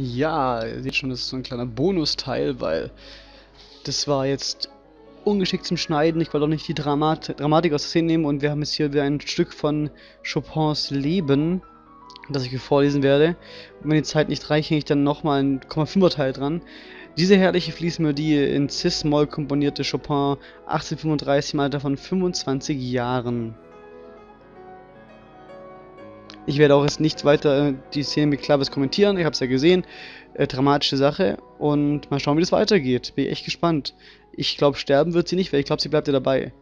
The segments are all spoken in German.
Ja, ihr seht schon, das ist so ein kleiner Bonusteil, weil das war jetzt ungeschickt zum Schneiden. Ich wollte auch nicht die Dramat Dramatik aus der Szene nehmen und wir haben jetzt hier wieder ein Stück von Chopins Leben, das ich hier vorlesen werde. Und wenn die Zeit nicht reicht, hänge ich dann nochmal ein 0,5er Teil dran. Diese herrliche Fließmelodie in Cis-Moll komponierte Chopin 1835 im Alter von 25 Jahren. Ich werde auch jetzt nicht weiter äh, die Szene mit Clavis kommentieren. Ich habe es ja gesehen. Äh, dramatische Sache. Und mal schauen, wie das weitergeht. Bin echt gespannt. Ich glaube, sterben wird sie nicht, weil ich glaube, sie bleibt ja dabei.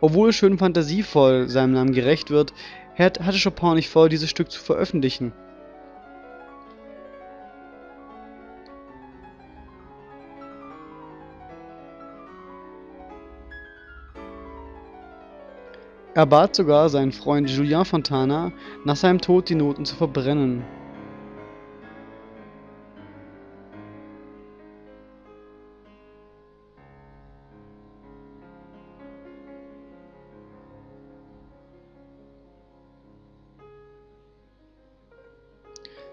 Obwohl schön fantasievoll seinem Namen gerecht wird, hatte Chopin nicht vor, dieses Stück zu veröffentlichen. Er bat sogar seinen Freund Julien Fontana, nach seinem Tod die Noten zu verbrennen.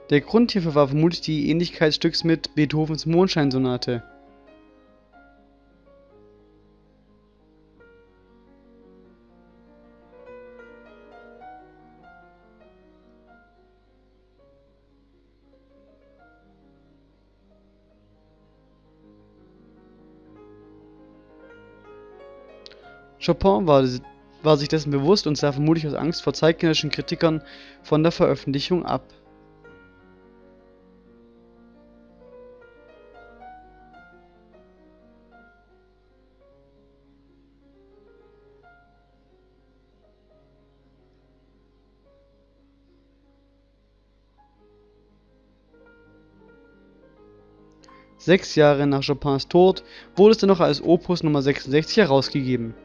Der Grund hierfür war vermutlich die Ähnlichkeit des Stücks mit Beethovens Mondscheinsonate. Chopin war, war sich dessen bewusst und sah vermutlich aus Angst vor zeitgenössischen Kritikern von der Veröffentlichung ab. Sechs Jahre nach Chopins Tod wurde es dennoch als Opus Nummer 66 herausgegeben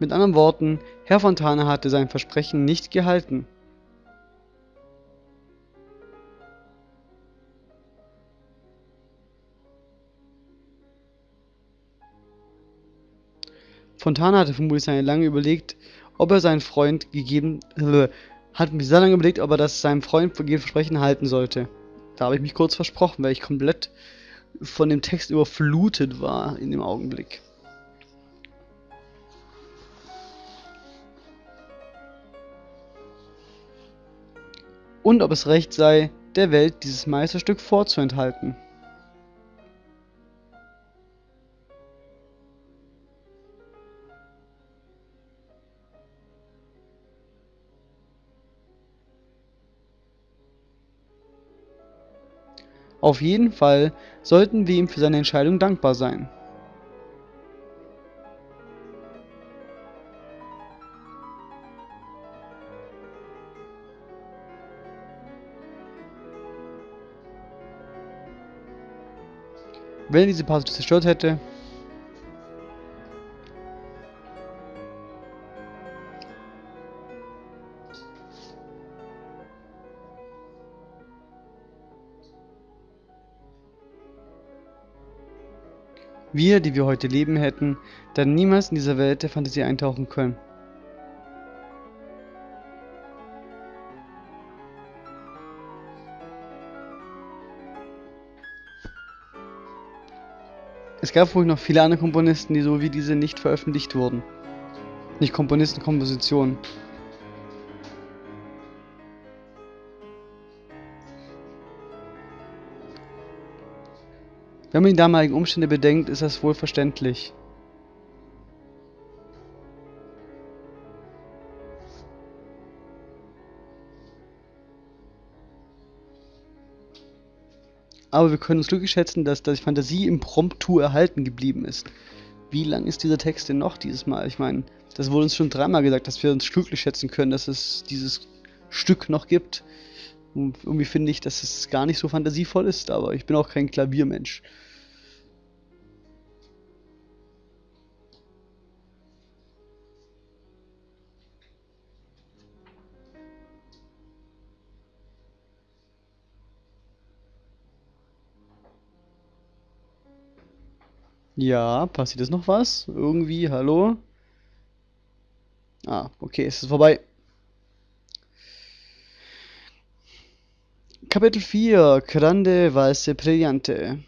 Mit anderen Worten, Herr Fontana hatte sein Versprechen nicht gehalten. Fontana hatte vermutlich lange überlegt, ob er seinen Freund gegeben äh, hat mich sehr lange überlegt, ob er das seinem Freund vergebene Versprechen halten sollte. Da habe ich mich kurz versprochen, weil ich komplett von dem Text überflutet war in dem Augenblick. Und ob es recht sei, der Welt dieses Meisterstück vorzuenthalten. Auf jeden Fall sollten wir ihm für seine Entscheidung dankbar sein. Wenn diese Passage zerstört hätte, Wir, die wir heute leben, hätten dann niemals in dieser Welt der Fantasie eintauchen können. Es gab wohl noch viele andere Komponisten, die so wie diese nicht veröffentlicht wurden. Nicht Komponisten, Kompositionen. Wenn man die damaligen Umstände bedenkt, ist das wohl verständlich. Aber wir können uns glücklich schätzen, dass, die Fantasie im Promptu erhalten geblieben ist. Wie lang ist dieser Text denn noch dieses Mal? Ich meine, das wurde uns schon dreimal gesagt, dass wir uns glücklich schätzen können, dass es dieses Stück noch gibt. Und irgendwie finde ich, dass es gar nicht so fantasievoll ist, aber ich bin auch kein Klaviermensch. Ja, passiert jetzt noch was? Irgendwie, hallo? Ah, okay, es ist vorbei. Kapitel 4 Grande Valse Brillante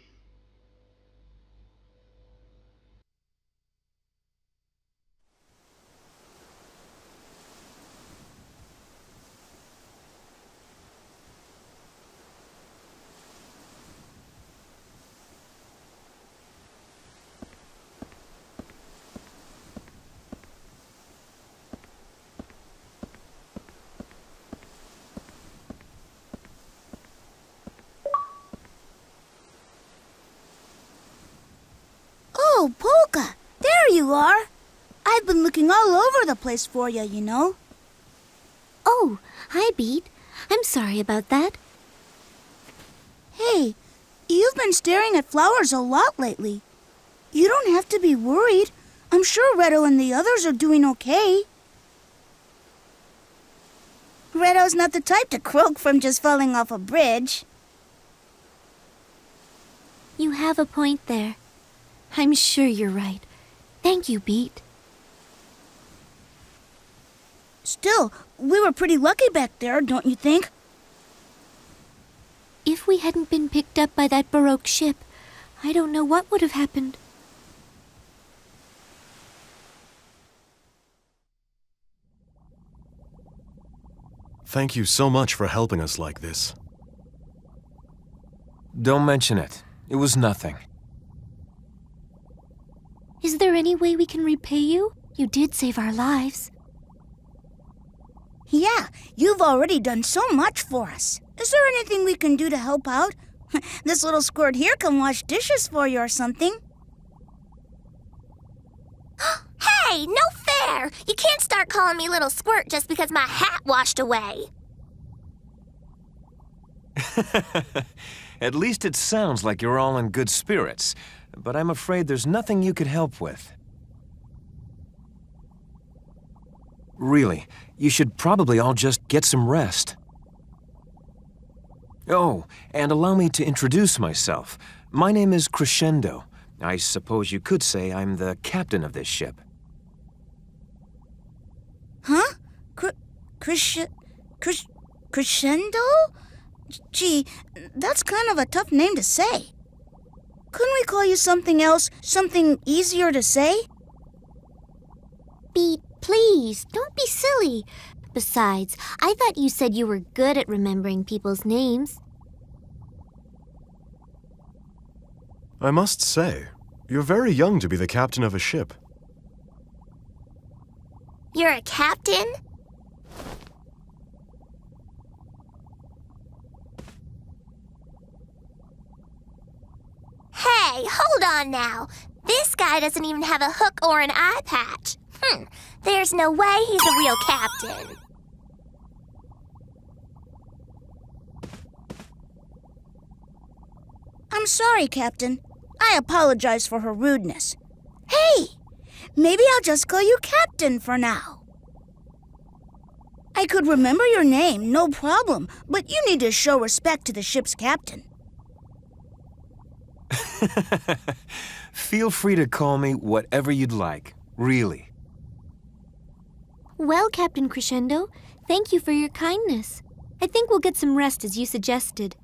Oh, Polka! There you are! I've been looking all over the place for you, you know. Oh, hi, Beat. I'm sorry about that. Hey, you've been staring at flowers a lot lately. You don't have to be worried. I'm sure Redo and the others are doing okay. Redo's not the type to croak from just falling off a bridge. You have a point there. I'm sure you're right. Thank you, Beat. Still, we were pretty lucky back there, don't you think? If we hadn't been picked up by that Baroque ship, I don't know what would have happened. Thank you so much for helping us like this. Don't mention it. It was nothing. Is there any way we can repay you? You did save our lives. Yeah, you've already done so much for us. Is there anything we can do to help out? this little squirt here can wash dishes for you or something. Hey, no fair! You can't start calling me Little Squirt just because my hat washed away. At least it sounds like you're all in good spirits, but I'm afraid there's nothing you could help with. Really, you should probably all just get some rest. Oh, and allow me to introduce myself. My name is Crescendo. I suppose you could say I'm the captain of this ship. Huh? Cr- Cresce- Cres- crescendo? Gee, that's kind of a tough name to say. Couldn't we call you something else? Something easier to say? Beat, please, don't be silly. Besides, I thought you said you were good at remembering people's names. I must say, you're very young to be the captain of a ship. You're a captain? Hey, hold on now. This guy doesn't even have a hook or an eye patch. Hmm, there's no way he's a real captain. I'm sorry, Captain. I apologize for her rudeness. Hey, maybe I'll just call you Captain for now. I could remember your name, no problem, but you need to show respect to the ship's captain. Feel free to call me whatever you'd like, really. Well, Captain Crescendo, thank you for your kindness. I think we'll get some rest as you suggested.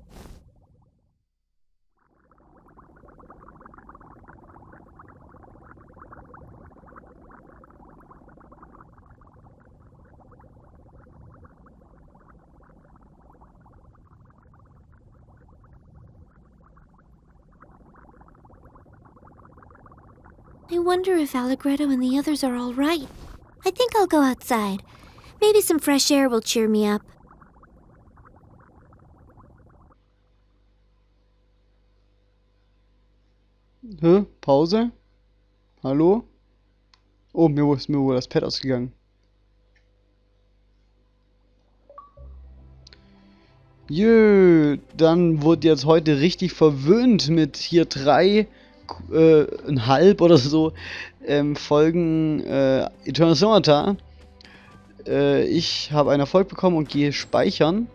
I wonder if Allegretto and the others are all right. I think I'll go outside. Maybe some fresh air will cheer me up. Hä? Pause? Hallo? Oh, mir ist mir wohl das Pad ausgegangen. Jö, dann wurde jetzt heute richtig verwöhnt mit hier drei, äh, ein halb oder so ähm, Folgen äh, Eternal Sonata. Äh, ich habe einen Erfolg bekommen und gehe speichern.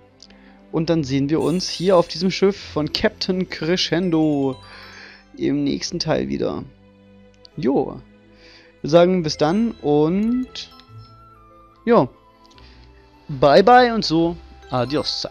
Und dann sehen wir uns hier auf diesem Schiff von Captain Crescendo im nächsten Teil wieder. Jo. Wir sagen bis dann und... Jo. Bye bye und so. Adios.